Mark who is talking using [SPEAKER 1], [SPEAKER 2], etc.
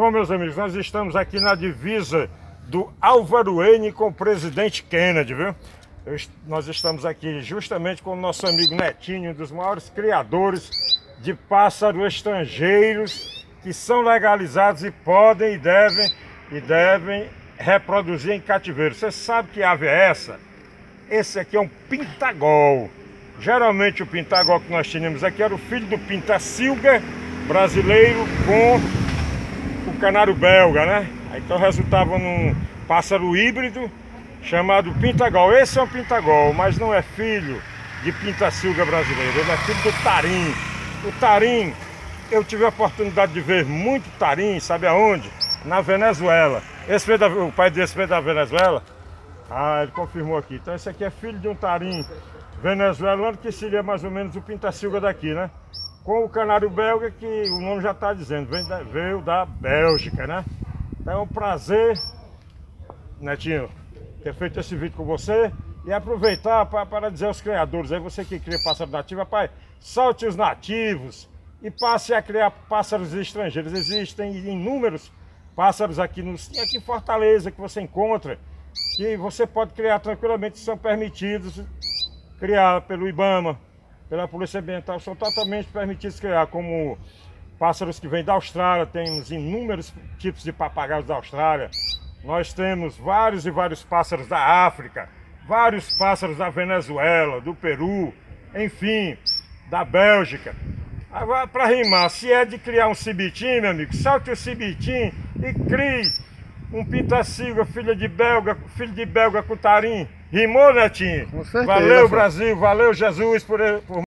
[SPEAKER 1] Bom, meus amigos, nós estamos aqui na divisa do Álvaro Wayne com o presidente Kennedy, viu? Nós estamos aqui justamente com o nosso amigo Netinho, um dos maiores criadores de pássaros estrangeiros que são legalizados e podem e devem e devem reproduzir em cativeiro. Você sabe que ave é essa? Esse aqui é um pintagol. Geralmente o pintagol que nós tínhamos aqui era o filho do pintacilga brasileiro com canário belga, né? Então resultava num pássaro híbrido chamado pintagol. Esse é um pintagol, mas não é filho de pintacilga brasileiro, ele é filho do tarim. O tarim, eu tive a oportunidade de ver muito tarim, sabe aonde? Na Venezuela. Esse da, o pai desse veio da Venezuela? Ah, ele confirmou aqui. Então esse aqui é filho de um tarim venezuelano, que seria mais ou menos o pintacilga daqui, né? Com o canário belga, que o nome já está dizendo, vem da, veio da Bélgica, né? Então é um prazer, Netinho, ter feito esse vídeo com você e aproveitar para dizer aos criadores, aí você que cria pássaro nativo, rapaz, solte os nativos e passe a criar pássaros estrangeiros. Existem inúmeros pássaros aqui, no, aqui em Fortaleza que você encontra, que você pode criar tranquilamente, são permitidos criar pelo IBAMA, pela Polícia Ambiental são totalmente permitidos criar, como pássaros que vêm da Austrália, temos inúmeros tipos de papagaios da Austrália, nós temos vários e vários pássaros da África, vários pássaros da Venezuela, do Peru, enfim, da Bélgica. Agora, para rimar, se é de criar um cibitim, meu amigo, salte o cibitim e crie um pintacilga, filho de belga, filho de belga com tarim. Rimou, Netinho?
[SPEAKER 2] Com certeza.
[SPEAKER 1] Valeu, Brasil, valeu, Jesus, por, por